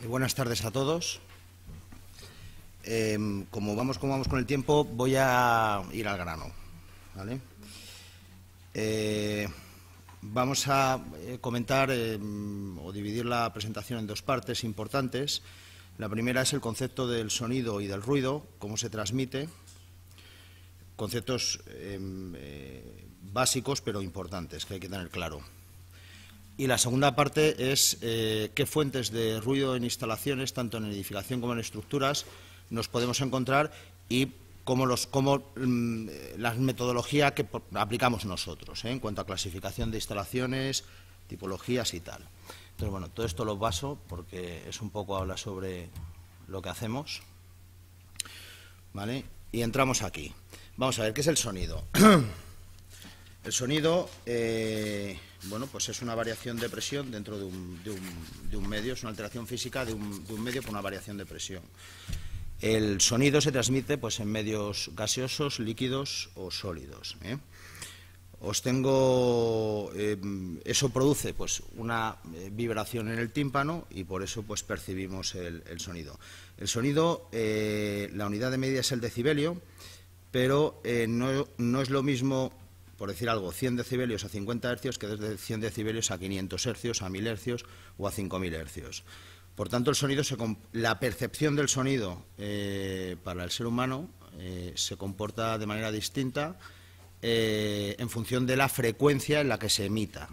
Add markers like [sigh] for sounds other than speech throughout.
Eh, buenas tardes a todos. Em, como vamos como vamos con el tiempo, voy a ir al grano. Eh, vamos a eh, comentar em, o dividir la presentación en dos partes importantes. La primera es el concepto del sonido y del ruido, cómo se transmite, conceptos em, básicos pero importantes que hay que tener claro. Y la segunda parte es eh, qué fuentes de ruido en instalaciones, tanto en edificación como en estructuras, nos podemos encontrar y cómo, los, cómo mm, la metodología que aplicamos nosotros ¿eh? en cuanto a clasificación de instalaciones, tipologías y tal. Entonces, bueno, todo esto lo baso porque es un poco habla sobre lo que hacemos. ¿Vale? Y entramos aquí. Vamos a ver, ¿qué es el sonido? [clears throat] el sonido... Eh, bueno, pues es una variación de presión dentro de un, medio, es una alteración física de un, medio por una variación de presión. El sonido se transmite pues, en medios gaseosos, líquidos o sólidos. ¿eh? Os tengo, eh, eso produce pues, una vibración en el tímpano y por eso pues, percibimos el, sonido. El sonido, la unidad de medida es el decibelio, pero no es lo mismo por decir algo, 100 decibelios a 50 hercios que desde 100 decibelios a 500 hercios, a 1000 hercios o a 5000 hercios. Por tanto, el sonido la percepción del sonido eh, para el ser humano eh, se comporta de manera distinta eh, en función de la frecuencia en la que se emita.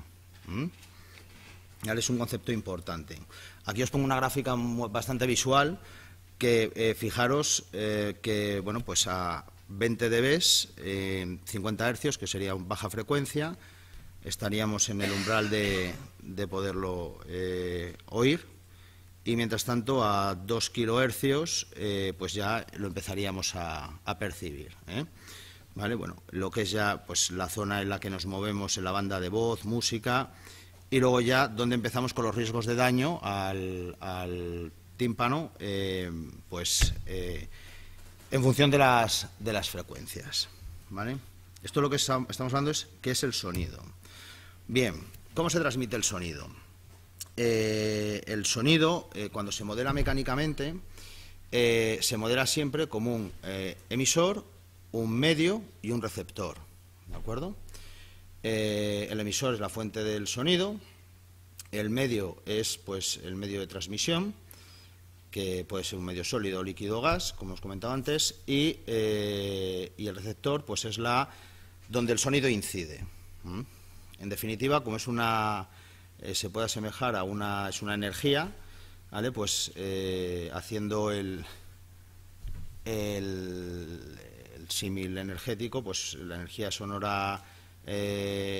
Es un concepto importante. Aquí os pongo una gráfica bastante visual que fijaros que bueno pues a, 20 dB, 50 Hz, que sería baja frecuencia, estaríamos en el umbral de, poderlo eh, oír y mientras tanto a 2 kHz eh, pues ya lo empezaríamos a, percibir. ¿eh? ¿Vale? Bueno, lo que es ya pues la zona en la que nos movemos en la banda de voz, música y luego ya donde empezamos con los riesgos de daño al, al tímpano, pues en función de las, de las frecuencias. ¿vale? Esto lo que estamos hablando es qué es el sonido. Bien, ¿cómo se transmite el sonido? Eh, el sonido, eh, cuando se modela mecánicamente, eh, se modela siempre como un emisor, un medio y un receptor. ¿De acuerdo? el emisor es la fuente del sonido, el medio es pues el medio de transmisión que puede ser un medio sólido, líquido o gas, como os comentaba antes, y, eh, el receptor pues es la donde el sonido incide. En definitiva, como es una eh, se puede asemejar a una es una energía, ¿vale? Pues eh, haciendo el el, símil energético, pues la energía sonora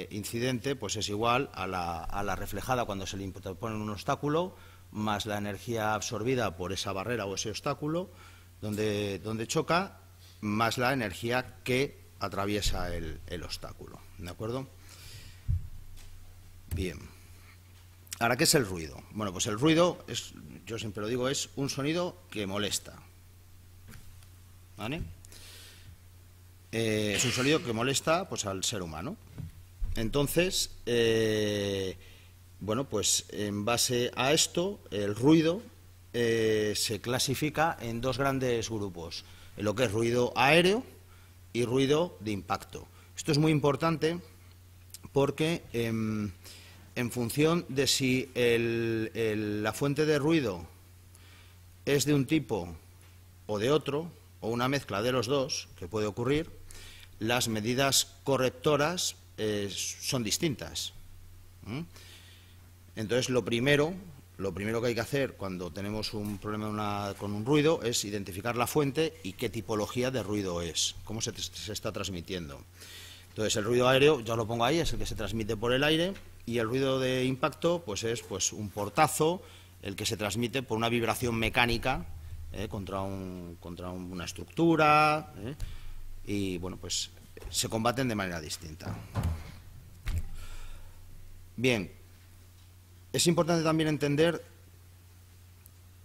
incidente pues es igual a la, a la reflejada cuando se le pone un obstáculo más la energía absorbida por esa barrera o ese obstáculo donde, donde choca, más la energía que atraviesa el, obstáculo. ¿De acuerdo? Bien. Ahora, ¿qué es el ruido? Bueno, pues el ruido, es, yo siempre lo digo, es un sonido que molesta. ¿Vale? Eh, es un sonido que molesta pues, al ser humano. Entonces, eh, bueno, pues en base a esto, el ruido eh, se clasifica en dos grandes grupos, lo que es ruido aéreo y ruido de impacto. Esto es muy importante porque em, en función de si la fuente de ruido es de un tipo o de otro, o una mezcla de los dos, que puede ocurrir, las medidas correctoras eh, son distintas. Entonces, lo primero, lo primero que hay que hacer cuando tenemos un problema con un ruido es identificar la fuente y qué tipología de ruido es, cómo se, está transmitiendo. Entonces, el ruido aéreo, ya lo pongo ahí, es el que se transmite por el aire, y el ruido de impacto, pues es pues, un portazo, el que se transmite por una vibración mecánica eh, contra, contra una estructura, eh, y bueno, pues se combaten de manera distinta. Bien, es importante también entender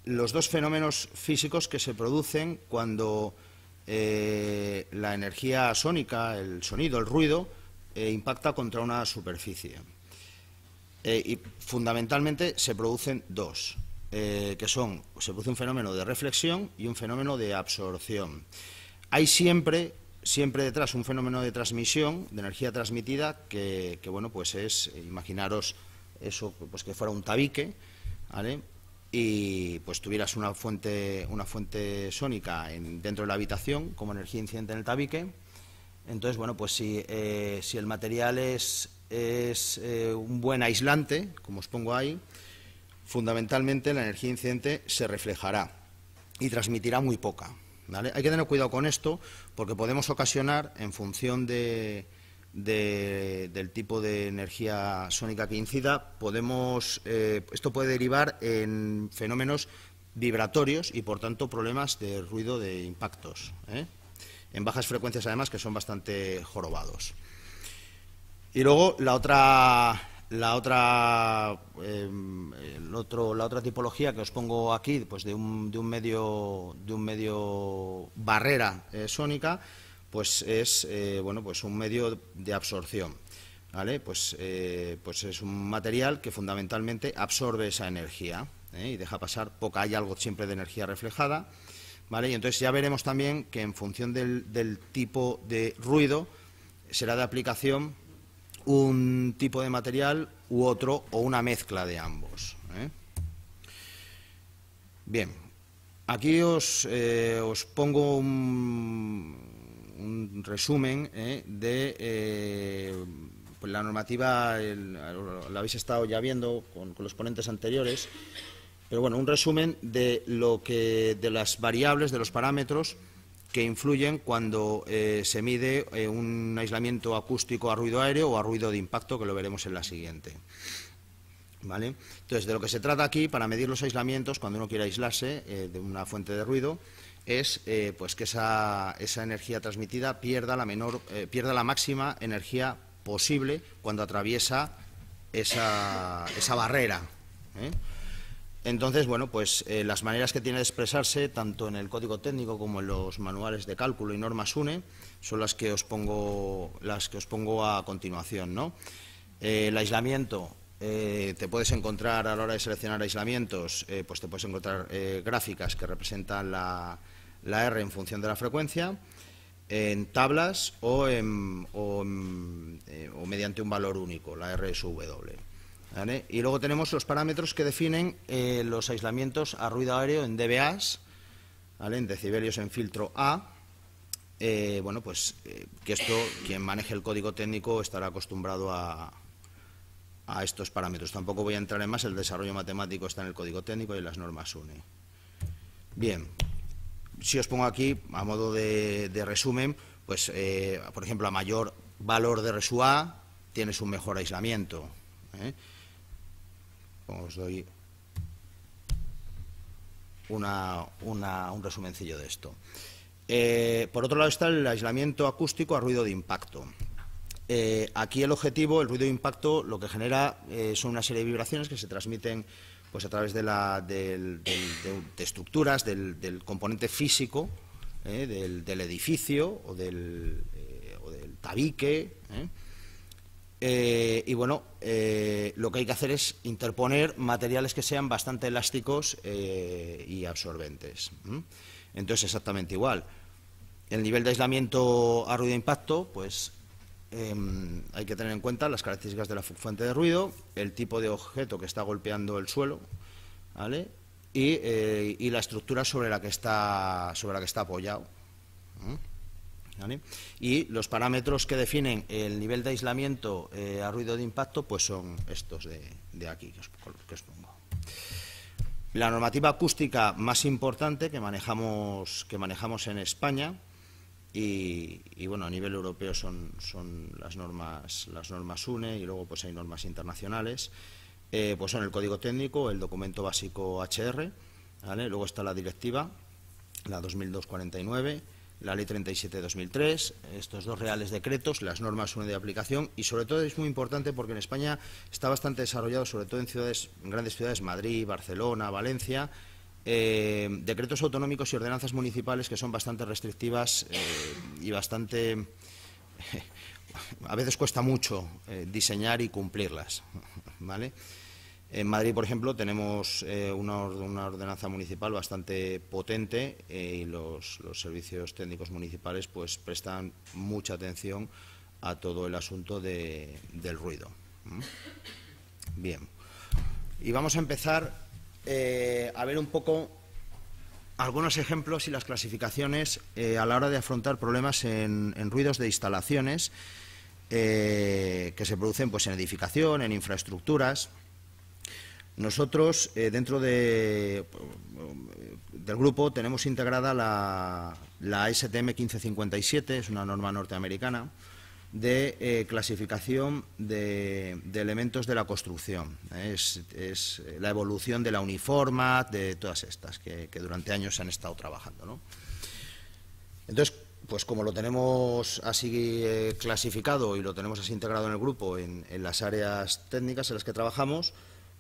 los dos fenómenos físicos que se producen cuando eh, la energía sónica, el sonido, el ruido, eh, impacta contra una superficie. Eh, y fundamentalmente se producen dos. que son, se produce un fenómeno de reflexión y un fenómeno de absorción. Hay siempre, siempre detrás un fenómeno de transmisión, de energía transmitida, que, bueno, pues es, imaginaros eso, pues que fuera un tabique, ¿vale? y pues tuvieras una fuente, una fuente sónica dentro de la habitación como energía incidente en el tabique. Entonces, bueno, pues si, eh, si el material es, eh, un buen aislante, como os pongo ahí, fundamentalmente la energía incidente se reflejará y transmitirá muy poca. Hay que tener cuidado con esto porque podemos ocasionar, en función de, del tipo de energía sónica que incida, podemos, eh, esto puede derivar en fenómenos vibratorios y, por tanto, problemas de ruido de impactos. ¿eh? En bajas frecuencias, además, que son bastante jorobados. Y luego, la otra la otra, em, otro, la otra tipología que os pongo aquí, pues de un, de un medio, de un medio barrera eh, sónica, pues es eh, bueno, pues un medio de absorción. ¿vale? Pues, eh, pues es un material que fundamentalmente absorbe esa energía y deja pasar poca, hay algo siempre de energía reflejada. ¿vale? Y entonces ya veremos también que en función del, tipo de ruido será de aplicación un tipo de material u otro o una mezcla de ambos. ¿eh? Bien, aquí os, eh, os pongo un, resumen ¿eh? de pues la normativa, la habéis estado ya viendo con, los ponentes anteriores, pero bueno, un resumen de lo que de las variables, de los parámetros que influyen cuando eh, se mide eh, un aislamiento acústico a ruido aéreo o a ruido de impacto, que lo veremos en la siguiente. ¿Vale? Entonces, de lo que se trata aquí, para medir los aislamientos, cuando uno quiere aislarse eh, de una fuente de ruido, es pues que esa, esa, energía transmitida pierda la, menor, pierda la máxima energía posible cuando atraviesa esa, esa barrera. Entonces, bueno, pues eh, las maneras que tiene de expresarse, tanto en el código técnico como en los manuales de cálculo y normas UNE, son las que os pongo, las que os pongo a continuación. ¿no? Eh, el aislamiento, eh, te puedes encontrar a la hora de seleccionar aislamientos, pues te puedes encontrar gráficas que representan la, R en función de la frecuencia, en tablas o, o mediante un valor único, la R es W. Y luego tenemos los parámetros que definen eh, los aislamientos a ruido aéreo en dBAs, en decibelios en filtro A. Eh, bueno, pues eh, que esto, quien maneje el código técnico estará acostumbrado a, a estos parámetros. Tampoco voy a entrar en más, el desarrollo matemático está en el código técnico y las normas UNE. Bien, si os pongo aquí, a modo de, resumen, pues, por ejemplo, a mayor valor de resu A, tienes un mejor aislamiento os doy un resumencillo de esto. Eh, por otro lado está el aislamiento acústico a ruido de impacto. Eh, aquí el objetivo, el ruido de impacto, lo que genera eh, son una serie de vibraciones que se transmiten pues, a través de, la, de, estructuras, del, componente físico del, edificio o del, del tabique. Eh, y bueno, eh, lo que hay que hacer es interponer materiales que sean bastante elásticos eh, y absorbentes. Entonces, exactamente igual. El nivel de aislamiento a ruido de impacto, pues em, hay que tener en cuenta las características de la fuente de ruido, el tipo de objeto que está golpeando el suelo, ¿vale? y, la estructura sobre la que está, sobre la que está apoyado. Y los parámetros que definen el nivel de aislamiento eh, a ruido de impacto pues son estos de, aquí que os, pongo. La normativa acústica más importante que manejamos, que manejamos en España y, bueno, a nivel europeo son, son las normas las normas UNE y luego pues hay normas internacionales, eh, pues son el código técnico, el documento básico HR, luego está la directiva, la 2249 la Ley 37 de 2003, estos dos reales decretos, las normas de aplicación y sobre todo es muy importante porque en España está bastante desarrollado, sobre todo en ciudades, en grandes ciudades, Madrid, Barcelona, Valencia, eh, decretos autonómicos y ordenanzas municipales que son bastante restrictivas eh, y bastante [laughs] a veces cuesta mucho eh, diseñar y cumplirlas, ¿vale? En Madrid, por ejemplo, tenemos una, ordenanza municipal bastante potente y los, servicios técnicos municipales pues prestan mucha atención a todo el asunto del ruido. Bien. Y vamos a empezar eh, a ver un poco algunos ejemplos y las clasificaciones a la hora de afrontar problemas en, ruidos de instalaciones que se producen pues, en edificación, en infraestructuras. Nosotros, eh, dentro de, del grupo, tenemos integrada la, la, STM 1557, es una norma norteamericana, de eh, clasificación de, elementos de la construcción. Es, la evolución de la uniforma, de todas estas que, durante años se han estado trabajando. Entonces, pues como lo tenemos así eh, clasificado y lo tenemos así integrado en el grupo en las áreas técnicas en las que trabajamos,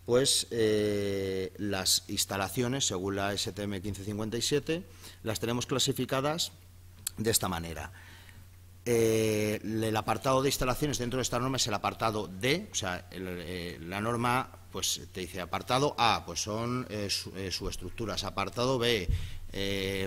pues eh, las instalaciones, según la STM 1557, las tenemos clasificadas de esta manera. Eh, el apartado de instalaciones dentro de esta norma es el apartado D, o sea, eh, la norma pues te dice apartado A, pues son subestructuras, apartado B,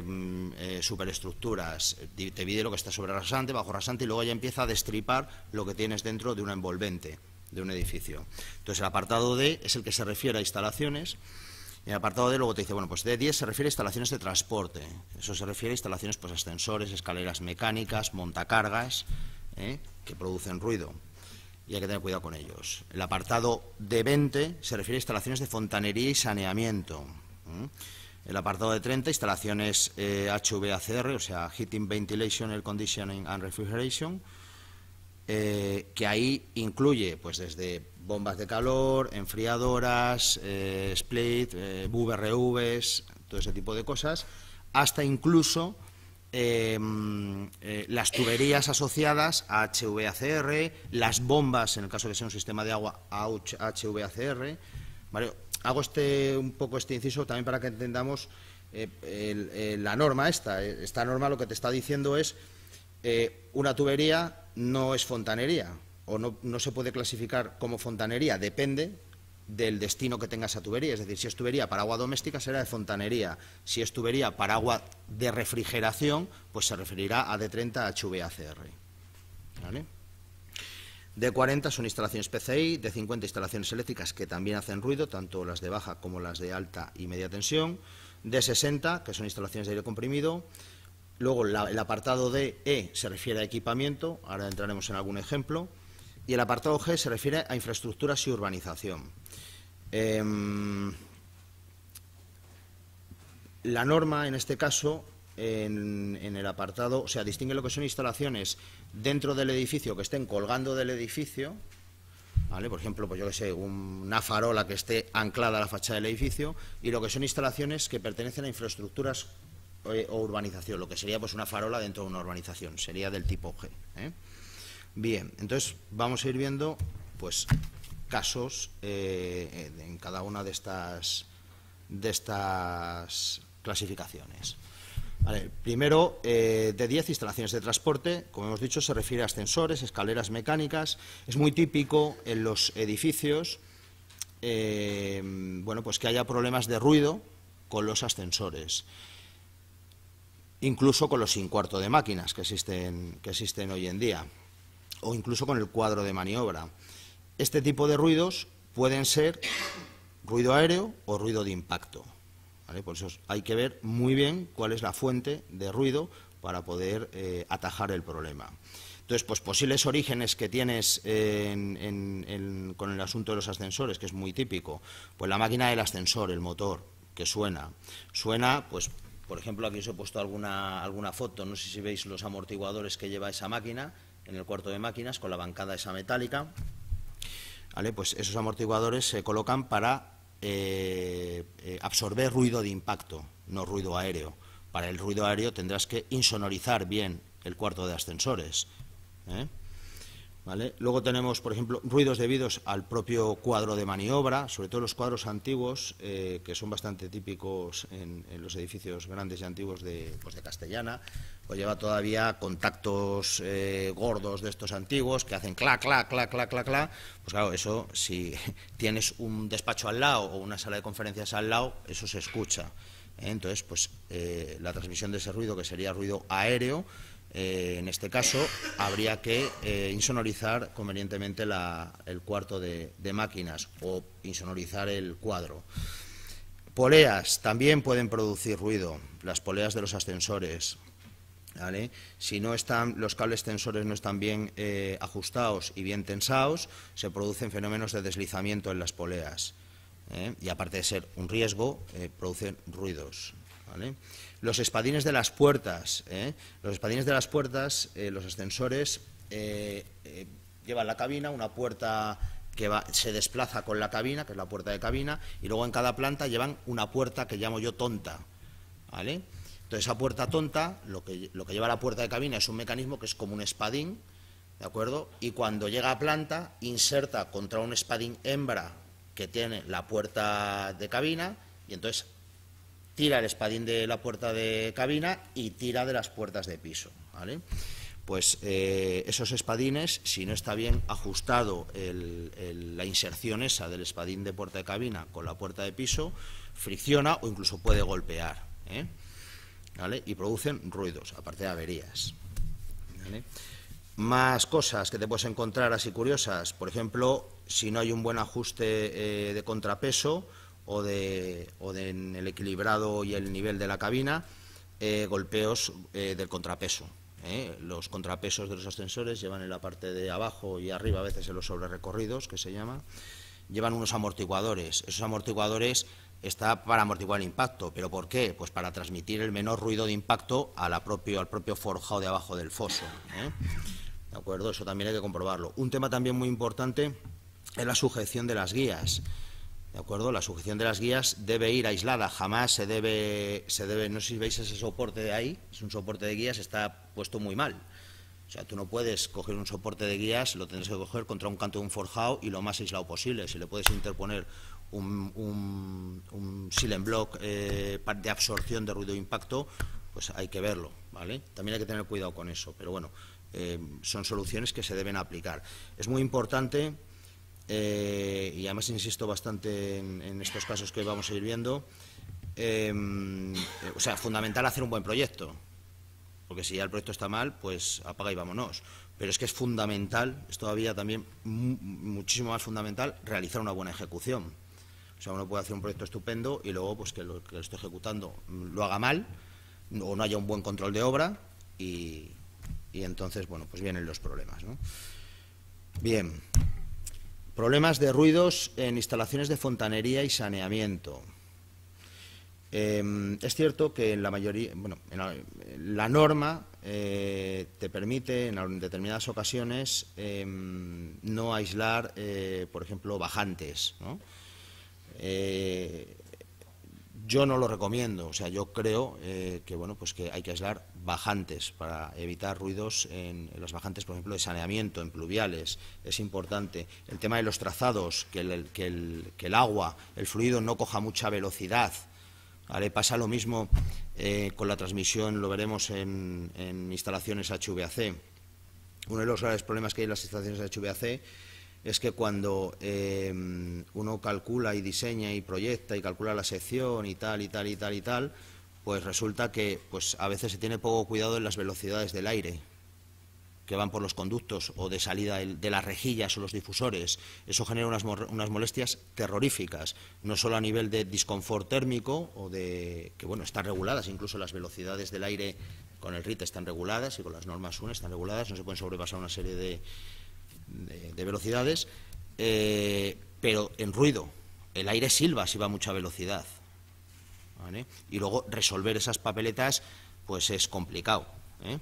mm, superestructuras, te divide lo que está sobre rasante, bajo rasante y luego ya empieza a destripar lo que tienes dentro de una envolvente de un edificio. Entonces, el apartado D es el que se refiere a instalaciones. Y el apartado D luego te dice, bueno, pues D10 se refiere a instalaciones de transporte. Eso se refiere a instalaciones, pues ascensores, escaleras mecánicas, montacargas, ¿eh? que producen ruido. Y hay que tener cuidado con ellos. El apartado D20 se refiere a instalaciones de fontanería y saneamiento. El apartado de 30, instalaciones eh, HVACR, o sea, Heating, Ventilation, Air Conditioning and Refrigeration eh, que ahí incluye pues desde bombas de calor, enfriadoras, eh, split, eh, VRVs, todo ese tipo de cosas, hasta incluso em, las tuberías asociadas a HVACR, las bombas, en el caso de que sea un sistema de agua, a HVACR. Hago este, un poco este inciso también para que entendamos la norma esta. Esta norma lo que te está diciendo es una tubería no es fontanería o no, se puede clasificar como fontanería, depende del destino que tenga esa tubería. Es decir, si es tubería para agua doméstica será de fontanería. Si es tubería para agua de refrigeración, pues se referirá a D30 HVACR. ¿Vale? D40 son instalaciones PCI, D50 instalaciones eléctricas que también hacen ruido, tanto las de baja como las de alta y media tensión. D60, que son instalaciones de aire comprimido. Luego el apartado de E se refiere a equipamiento, ahora entraremos en algún ejemplo, y el apartado G se refiere a infraestructuras y urbanización. Em, la norma, en este caso, en, el apartado, o sea, distingue lo que son instalaciones dentro del edificio que estén colgando del edificio, ¿vale? Por ejemplo, pues yo que sé, una farola que esté anclada a la fachada del edificio, y lo que son instalaciones que pertenecen a infraestructuras eh, o urbanización, lo que sería pues una farola dentro de una urbanización, sería del tipo G. ¿eh? Bien, entonces vamos a ir viendo pues casos eh, en cada una de estas de estas clasificaciones. primero, de 10 instalaciones de transporte, como hemos dicho, se refiere a ascensores, escaleras mecánicas. Es muy típico en los edificios bueno, pues que haya problemas de ruido con los ascensores incluso con los sin cuarto de máquinas que existen, que existen hoy en día, o incluso con el cuadro de maniobra. Este tipo de ruidos pueden ser ruido aéreo o ruido de impacto. Por eso hay que ver muy bien cuál es la fuente de ruido para poder eh, atajar el problema. Entonces, pues posibles orígenes que tienes con el asunto de los ascensores, que es muy típico, pues la máquina del ascensor, el motor, que suena. Suena, pues por ejemplo, aquí os he puesto alguna, alguna foto, no sé si veis los amortiguadores que lleva esa máquina, en el cuarto de máquinas, con la bancada esa metálica. ¿Vale? Pues esos amortiguadores se colocan para eh, eh, absorber ruido de impacto, no ruido aéreo. Para el ruido aéreo tendrás que insonorizar bien el cuarto de ascensores. ¿eh? Luego tenemos, por ejemplo, ruidos debidos al propio cuadro de maniobra, sobre todo los cuadros antiguos, eh, que son bastante típicos en, los edificios grandes y antiguos de, pues de Castellana, pues lleva todavía contactos eh, gordos de estos antiguos que hacen clac, clac, clac, clac, clac, clac. Pues claro, eso, si [laughs] tienes un despacho al lado o una sala de conferencias al lado, eso se escucha. ¿eh? Entonces, pues la transmisión de ese ruido, que sería ruido aéreo, eh, en este caso, habría que eh, insonorizar convenientemente el cuarto de, máquinas o insonorizar el cuadro. Poleas también pueden producir ruido, las poleas de los ascensores. Si no están, los cables tensores no están bien eh, ajustados y bien tensados, se producen fenómenos de deslizamiento en las poleas. Y aparte de ser un riesgo, producen ruidos. Los espadines de las puertas. ¿eh? Los espadines de las puertas, eh, los ascensores, eh, llevan la cabina, una puerta que se desplaza con la cabina, que es la puerta de cabina, y luego en cada planta llevan una puerta que llamo yo tonta. Entonces, esa puerta tonta, lo que, lo que lleva la puerta de cabina es un mecanismo que es como un espadín, ¿de acuerdo? Y cuando llega a planta, inserta contra un espadín hembra que tiene la puerta de cabina, y entonces tira el espadín de la puerta de cabina y tira de las puertas de piso. ¿vale? Pues eh, esos espadines, si no está bien ajustado la inserción esa del espadín de puerta de cabina con la puerta de piso, fricciona o incluso puede golpear. ¿eh? ¿Vale? Y producen ruidos, aparte de averías. Más cosas que te puedes encontrar así curiosas. Por ejemplo, si no hay un buen ajuste eh, de contrapeso, o, de, o de en el equilibrado y el nivel de la cabina, eh, golpeos eh, del contrapeso. ¿eh? Los contrapesos de los ascensores llevan en la parte de abajo y arriba, a veces en los sobrerecorridos, que se llama, llevan unos amortiguadores. Esos amortiguadores está para amortiguar el impacto. ¿Pero por qué? Pues para transmitir el menor ruido de impacto a la propio, al propio forjado de abajo del foso. ¿De acuerdo? Eso también hay que comprobarlo. Un tema también muy importante es la sujeción de las guías. ¿De acuerdo? La sujeción de las guías debe ir aislada, jamás se debe, se debe, no sé si veis ese soporte de ahí, es un soporte de guías, está puesto muy mal. O sea, tú no puedes coger un soporte de guías, lo tendrás que coger contra un canto de un forjado y lo más aislado posible. Si le puedes interponer un, un, silent block eh, de absorción de ruido de impacto, pues hay que verlo, ¿vale? También hay que tener cuidado con eso, pero bueno, eh, son soluciones que se deben aplicar. Es muy importante eh, y además insisto bastante en, estos casos que vamos a ir viendo, em, o sea, fundamental hacer un buen proyecto, porque si ya el proyecto está mal, pues apaga y vámonos. Pero es que es fundamental, es todavía también muchísimo más fundamental, realizar una buena ejecución. O sea, uno puede hacer un proyecto estupendo y luego pues que lo que lo esté ejecutando lo haga mal o no haya un buen control de obra y, y entonces, bueno, pues vienen los problemas. ¿no? Bien. Problemas de ruidos en instalaciones de fontanería y saneamiento. Em, es cierto que en la mayoría, bueno, la, norma eh, te permite en determinadas ocasiones em, no aislar, eh, por ejemplo, bajantes. Eh, yo no lo recomiendo, o sea, yo creo que bueno, pues que hay que aislar bajantes para evitar ruidos en, los bajantes, por ejemplo, de saneamiento, en pluviales, es importante. El tema de los trazados, que el, que el, agua, el fluido no coja mucha velocidad. ¿vale? Pasa lo mismo eh, con la transmisión, lo veremos en, instalaciones HVAC. Uno de los graves problemas que hay en las instalaciones HVAC es que cuando eh, uno calcula y diseña y proyecta y calcula la sección y tal y tal y tal y tal, pues resulta que pues a veces se tiene poco cuidado en las velocidades del aire que van por los conductos o de salida de las rejillas o los difusores. Eso genera unas, molestias terroríficas, no solo a nivel de disconfort térmico o de que bueno están reguladas, incluso las velocidades del aire con el RIT están reguladas y con las normas UNE están reguladas, no se pueden sobrepasar una serie de, de, velocidades, eh, pero en ruido. El aire silba si va a mucha velocidad. Y luego resolver esas papeletas pues es complicado ¿eh?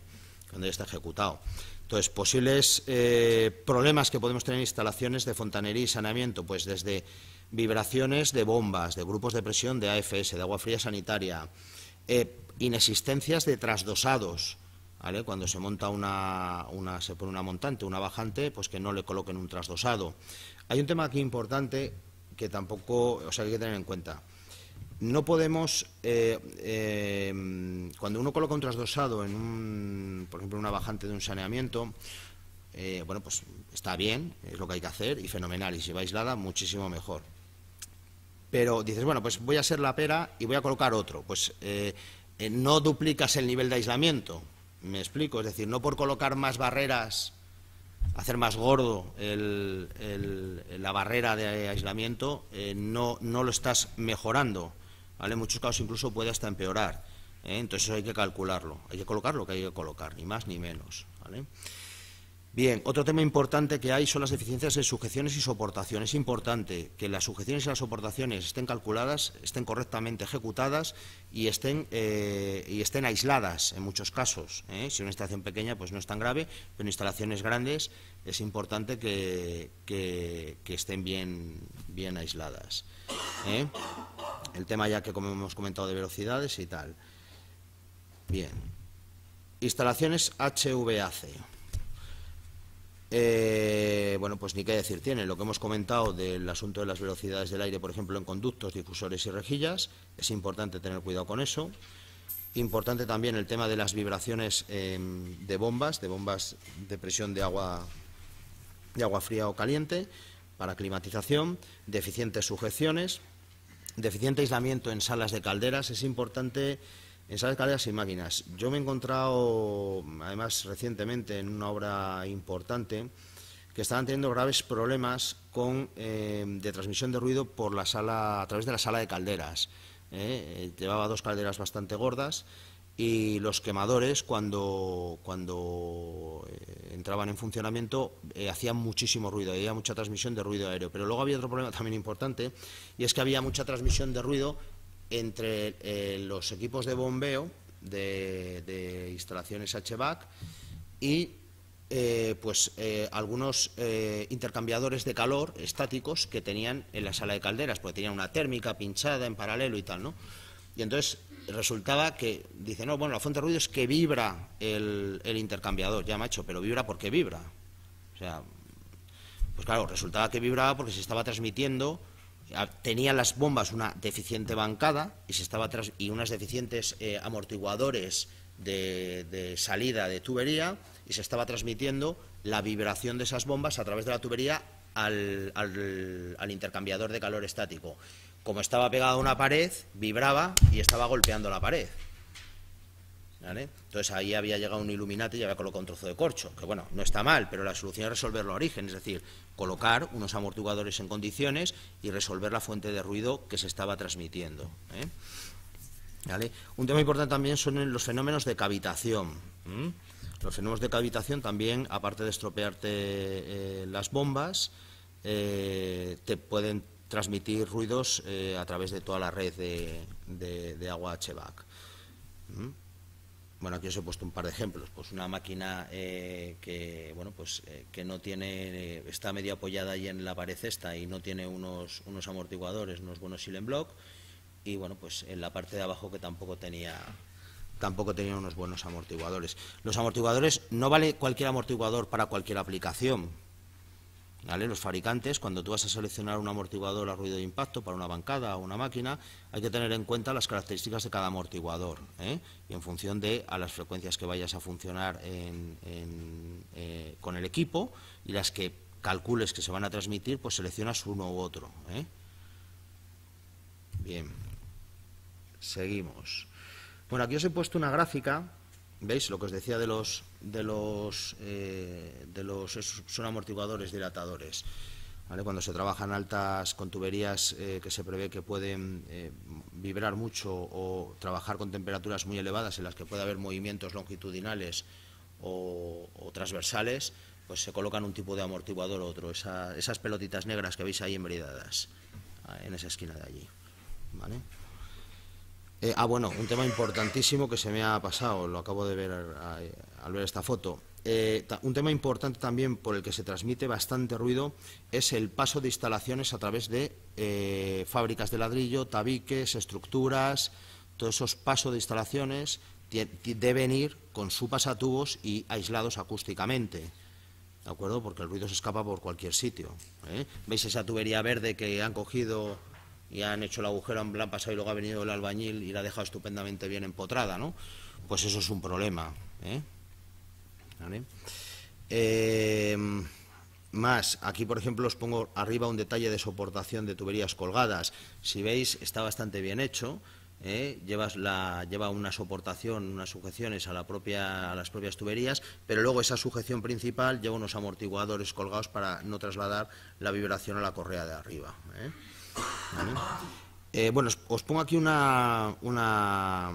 cuando ya está ejecutado. Entonces, posibles eh, problemas que podemos tener en instalaciones de fontanería y saneamiento, pues desde vibraciones de bombas, de grupos de presión de AFS, de agua fría sanitaria, inexistencias de trasdosados, Cuando se monta una, una, se pone una montante, una bajante, pues que no le coloquen un trasdosado. Hay un tema aquí importante que tampoco, o sea, hay que tener en cuenta. No podemos, eh, eh, cuando uno coloca un trasdosado en un, por ejemplo, una bajante de un saneamiento, eh, bueno, pues está bien, es lo que hay que hacer y fenomenal. Y si va aislada, muchísimo mejor. Pero dices, bueno, pues voy a ser la pera y voy a colocar otro. Pues no duplicas el nivel de aislamiento. Me explico, es decir, no por colocar más barreras, hacer más gordo la barrera de aislamiento, no, no, lo estás mejorando. ¿Vale? En muchos casos incluso puede hasta empeorar. ¿eh? Entonces eso hay que calcularlo, hay que colocar lo que hay que colocar, ni más ni menos. ¿vale? Bien, otro tema importante que hay son las deficiencias en sujeciones y soportaciones. Es importante que las sujeciones y las soportaciones estén calculadas, estén correctamente ejecutadas y estén, eh, y estén aisladas en muchos casos. ¿eh? Si una instalación pequeña pues no es tan grave, pero en instalaciones grandes es importante que, estén bien, bien aisladas. ¿eh? El tema ya que como hemos comentado de velocidades y tal. Bien. Instalaciones HVAC. Eh, bueno, pues ni qué decir tiene. Lo que hemos comentado del asunto de las velocidades del aire, por ejemplo, en conductos, difusores y rejillas, es importante tener cuidado con eso. Importante también el tema de las vibraciones em, de bombas, de bombas de presión de agua, de agua fría o caliente para climatización, deficientes sujeciones, deficiente aislamiento en salas de calderas. Es importante en salas de calderas y máquinas. Yo me he encontrado, además recientemente, en una obra importante, que estaban teniendo graves problemas con, eh, de transmisión de ruido por la sala, a través de la sala de calderas. ¿eh? Llevaba dos calderas bastante gordas y los quemadores, cuando, cuando eh, entraban en funcionamiento, hacían muchísimo ruido, había mucha transmisión de ruido aéreo. Pero luego había otro problema también importante, y es que había mucha transmisión de ruido entre eh, los equipos de bombeo de, instalaciones HVAC y eh, pues eh, algunos intercambiadores de calor estáticos que tenían en la sala de calderas, porque tenían una térmica pinchada en paralelo y tal, ¿no? Y entonces resultaba que, dice, no, bueno, la fuente de ruido es que vibra el, el intercambiador, ya macho, pero vibra porque vibra. O sea, pues claro, resultaba que vibraba porque se estaba transmitiendo tenían las bombas una deficiente bancada y, se estaba y unas deficientes eh, amortiguadores de, salida de tubería y se estaba transmitiendo la vibración de esas bombas a través de la tubería al, al intercambiador de calor estático. Como estaba pegado a una pared, vibraba y estaba golpeando la pared. Entonces ahí había llegado un iluminante y había colocado un trozo de corcho, que bueno, no está mal, pero la solución es resolverlo a origen, es decir, colocar unos amortiguadores en condiciones y resolver la fuente de ruido que se estaba transmitiendo. ¿eh? Un tema importante también son los fenómenos de cavitación. Los fenómenos de cavitación también, aparte de estropearte eh, las bombas, eh, te pueden transmitir ruidos a través de toda la red de, agua HVAC. Bueno, aquí os he puesto un par de ejemplos. Pues una máquina eh, que, bueno, pues eh, que no tiene, eh, está medio apoyada ahí en la pared esta y no tiene unos, unos amortiguadores, unos buenos silent block. Y bueno, pues en la parte de abajo que tampoco tenía, tampoco tenía unos buenos amortiguadores. Los amortiguadores no vale cualquier amortiguador para cualquier aplicación. Los fabricantes, cuando tú vas a seleccionar un amortiguador a ruido de impacto para una bancada o una máquina, hay que tener en cuenta las características de cada amortiguador ¿eh? y en función de a las frecuencias que vayas a funcionar eh, con el equipo y las que calcules que se van a transmitir, pues seleccionas uno u otro. ¿eh? Bien, seguimos. Bueno, aquí os he puesto una gráfica ¿Veis lo que os decía de los de los eh, de los son amortiguadores dilatadores? Cuando se trabajan altas con tuberías eh, que se prevé que pueden eh, vibrar mucho o trabajar con temperaturas muy elevadas en las que puede haber movimientos longitudinales o, transversales, pues se colocan un tipo de amortiguador u otro. esas pelotitas negras que veis ahí embridadas en esa esquina de allí. ¿vale? Eh, ah, bueno, un tema importantísimo que se me ha pasado, lo acabo de ver al ver esta foto. Eh, un tema importante también por el que se transmite bastante ruido es el paso de instalaciones a través de eh, fábricas de ladrillo, tabiques, estructuras, todos esos pasos de instalaciones deben ir con su pasatubos y aislados acústicamente. ¿De acuerdo? Porque el ruido se escapa por cualquier sitio. ¿Veis esa tubería verde que han cogido y han hecho el agujero, en plan pasado y luego ha venido el albañil y la ha dejado estupendamente bien empotrada, ¿no? Pues eso es un problema. ¿eh? Eh, más, aquí por ejemplo os pongo arriba un detalle de soportación de tuberías colgadas. Si veis, está bastante bien hecho. ¿eh? Lleva una soportación, unas sujeciones a, a las propias tuberías, pero luego esa sujeción principal lleva unos amortiguadores colgados para no trasladar la vibración a la correa de arriba. ¿eh? Eh, bueno, os, pongo aquí una, una,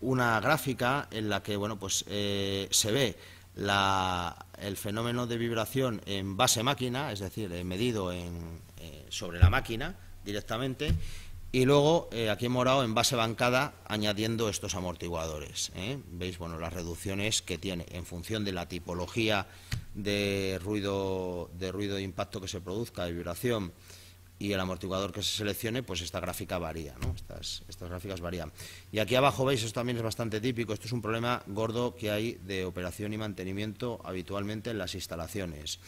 una, gráfica en la que bueno, pues, se ve el fenómeno de vibración en base máquina, es decir, medido en, sobre la máquina directamente, y luego, eh, aquí en morado, en base bancada, añadiendo estos amortiguadores. ¿eh? Veis, bueno, las reducciones que tiene en función de la tipología de ruido de, ruido de impacto que se produzca, de vibración, y el amortiguador que se seleccione, pues esta gráfica varía, ¿no? Estas, gráficas varían. Y aquí abajo veis, esto también es bastante típico, esto es un problema gordo que hay de operación y mantenimiento habitualmente en las instalaciones.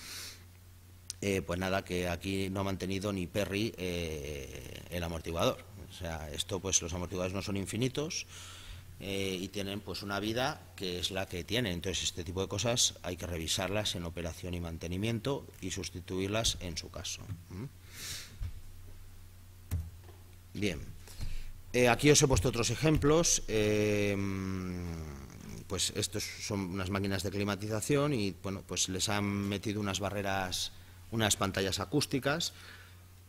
Eh, pues nada, que aquí no ha mantenido ni Perry eh, el amortiguador. O sea, esto pues los amortiguadores no son infinitos eh, y tienen pues una vida que es la que tienen. Entonces este tipo de cosas hay que revisarlas en operación y mantenimiento y sustituirlas en su caso. Bien. aquí os he puesto otros ejemplos pues estos son unas máquinas de climatización y bueno pues les han metido unas barreras unas pantallas acústicas,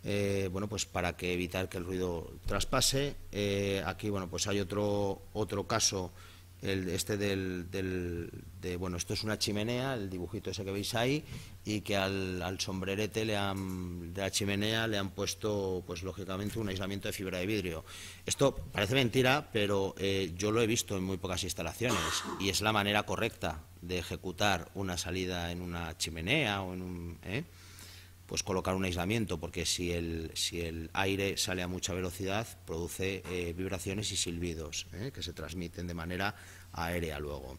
eh, bueno, pues para que evitar que el ruido traspase. Eh, aquí, bueno, pues hay otro, otro caso, el, este del, de, bueno, esto es una chimenea, el dibujito ese que veis ahí, y que al, al sombrerete le han, de la chimenea le han puesto, pues lógicamente, un aislamiento de fibra de vidrio. Esto parece mentira, pero eh, yo lo he visto en muy pocas instalaciones y es la manera correcta de ejecutar una salida en una chimenea o en un pues colocar un aislamiento, porque si el, si el aire sale a mucha velocidad, produce eh, vibraciones y silbidos, eh, que se transmiten de manera aérea luego.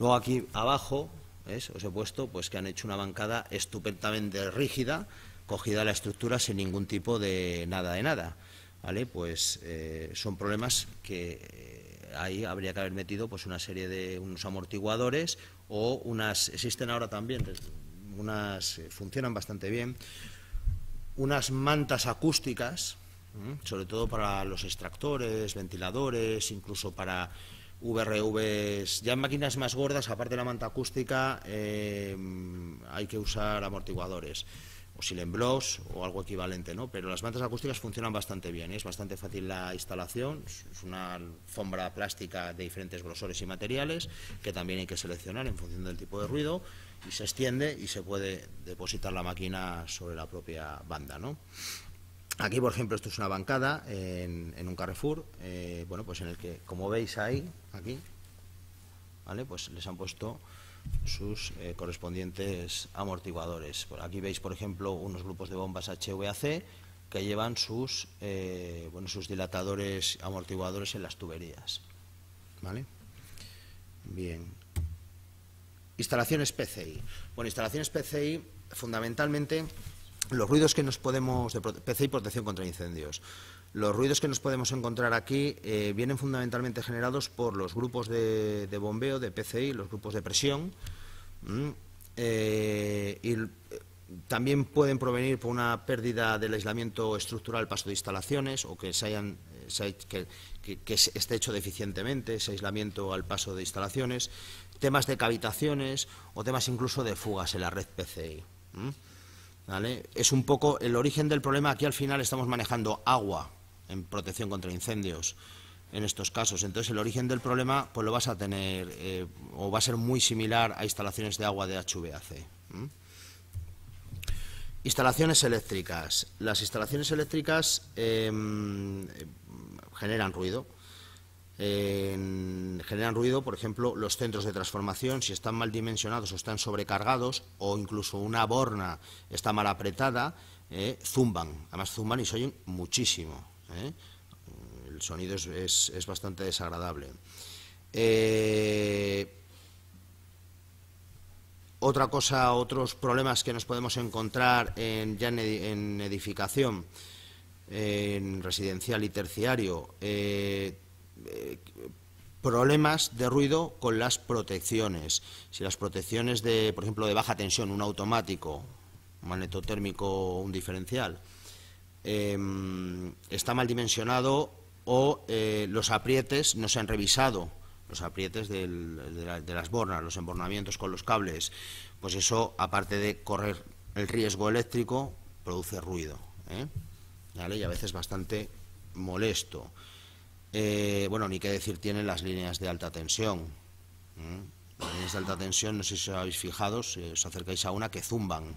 Luego aquí abajo, os he puesto pues que han hecho una bancada estupendamente rígida, cogida la estructura sin ningún tipo de nada de nada. ¿Vale? Pues eh, son problemas que ahí habría que haber metido pues una serie de unos amortiguadores o unas existen ahora también unas eh, funcionan bastante bien, unas mantas acústicas, sobre todo para los extractores, ventiladores, incluso para VRVs, ya en máquinas más gordas, aparte de la manta acústica, eh, hay que usar amortiguadores o silemblos o algo equivalente, ¿no? Pero las mantas acústicas funcionan bastante bien, ¿eh? es bastante fácil la instalación, es una alfombra plástica de diferentes grosores y materiales que también hay que seleccionar en función del tipo de ruido y se extiende y se puede depositar la máquina sobre la propia banda, ¿no? Aquí, por ejemplo, esto es una bancada en, un Carrefour, eh, bueno, pues en el que, como veis ahí, aquí, ¿vale? Pues les han puesto sus eh, correspondientes amortiguadores. aquí veis, por ejemplo, unos grupos de bombas HVAC que llevan sus, eh, bueno, sus dilatadores amortiguadores en las tuberías. ¿Vale? Bien, Instalaciones PCI. Bueno, instalaciones PCI, fundamentalmente, los ruidos que nos podemos... De PCI, protección contra incendios. Los ruidos que nos podemos encontrar aquí eh, vienen fundamentalmente generados por los grupos de, bombeo, de PCI, los grupos de presión, eh, y eh, también pueden provenir por una pérdida del aislamiento estructural paso de instalaciones o que se hayan que, que, esté hecho deficientemente ese aislamiento al paso de instalaciones temas de cavitaciones o temas incluso de fugas en la red PCI. Es un poco el origen del problema. Aquí al final estamos manejando agua en protección contra incendios en estos casos. Entonces el origen del problema pues lo vas a tener eh, o va a ser muy similar a instalaciones de agua de HVAC. Instalaciones eléctricas. Las instalaciones eléctricas em, generan ruido generan ruido, por ejemplo, los centros de transformación, si están mal dimensionados o están sobrecargados, o incluso una borna está mal apretada, eh, zumban. Además, zumban y se oyen muchísimo. Eh. El sonido es, bastante desagradable. Eh, otra cosa, otros problemas que nos podemos encontrar en, ya en, edificación, en residencial y terciario, problemas de ruido con las protecciones. Si las protecciones de, por ejemplo, de baja tensión, un automático, un magnetotérmico un diferencial, em, está mal dimensionado o eh, los aprietes no se han revisado los aprietes de, las bornas, los embornamientos con los cables, pues eso, aparte de correr el riesgo eléctrico, produce ruido. ¿eh? Y a veces bastante molesto. Eh, bueno, ni qué decir tienen las líneas de alta tensión. ¿eh? Las líneas de alta tensión, no sé si os habéis fijado, si os acercáis a una que zumban.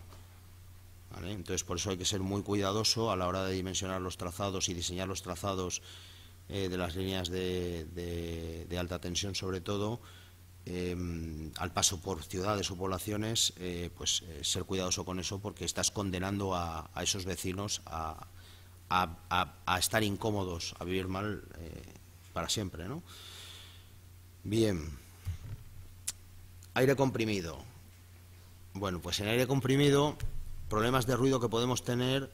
Entonces, por eso hay que ser muy cuidadoso a la hora de dimensionar los trazados y diseñar los trazados eh, de las líneas de, alta tensión, sobre todo, em, al paso por ciudades o poblaciones, pues ser cuidadoso con eso porque estás condenando a, esos vecinos a, estar incómodos, a vivir mal para siempre. ¿no? Bien. Aire comprimido. Bueno, pues en aire comprimido, problemas de ruido que podemos tener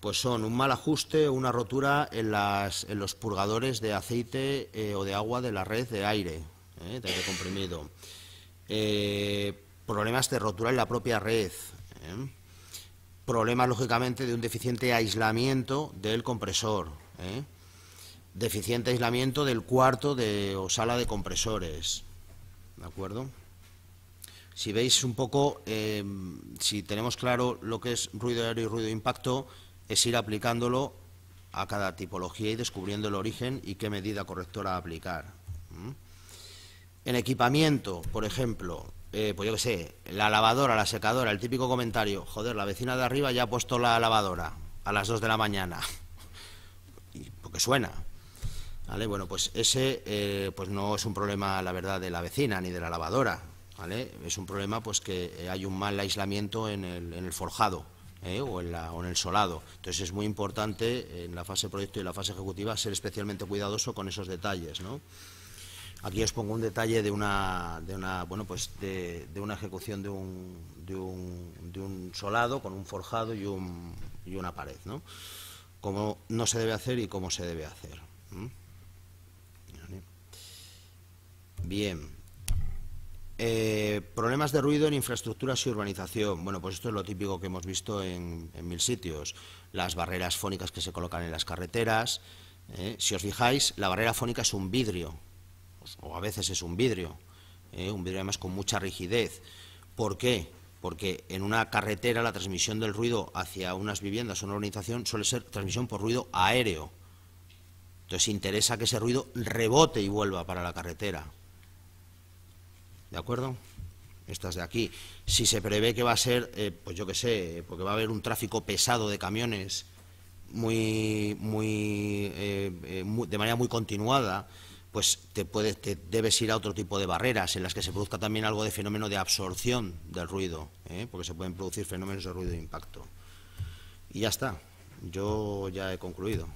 pues son un mal ajuste o una rotura en, los purgadores de aceite eh, o de agua de la red de aire, eh, de aire comprimido. Eh, problemas de rotura en la propia red. Problemas, lógicamente, de un deficiente aislamiento del compresor. Deficiente aislamiento del cuarto de, o sala de compresores. ¿De acuerdo? Si veis un poco, si tenemos claro lo que es ruido aéreo y ruido de impacto, es ir aplicándolo a cada tipología y descubriendo el origen y qué medida correctora aplicar. En equipamiento, por ejemplo, eh, pues yo qué sé, la lavadora, la secadora, el típico comentario, joder, la vecina de arriba ya ha puesto la lavadora a las 2 de la mañana, [laughs] porque suena. ¿Vale? Bueno, pues ese eh, pues no es un problema, la verdad, de la vecina ni de la lavadora, ¿vale? Es un problema pues que hay un mal aislamiento en el, forjado, ¿eh? o, en la, o, en el solado. Entonces es muy importante en la fase proyecto y la fase ejecutiva ser especialmente cuidadoso con esos detalles. ¿no? Aquí os pongo un detalle de una, de una, bueno, pues de, una ejecución de un, de, un, de un, solado con un forjado y, un, y una pared. ¿no? Cómo no se debe hacer y cómo se debe hacer. Bien. Eh, problemas de ruido en infraestructuras y urbanización. Bueno, pues esto es lo típico que hemos visto en, mil sitios. Las barreras fónicas que se colocan en las carreteras. Eh, si os fijáis, la barrera fónica es un vidrio, o a veces es un vidrio, eh, un vidrio además con mucha rigidez. ¿Por qué? Porque en una carretera la transmisión del ruido hacia unas viviendas o una urbanización suele ser transmisión por ruido aéreo. Entonces interesa que ese ruido rebote y vuelva para la carretera. ¿de acuerdo? Estas de aquí. Si se prevé que va a ser, eh, pues yo qué sé, porque va a haber un tráfico pesado de camiones muy, muy, eh, de manera muy continuada, pues te, puedes, te debes ir a otro tipo de barreras en las que se produzca también algo de fenómeno de absorción del ruido, porque se pueden producir fenómenos de ruido de impacto. Y ya está, yo ya he concluido.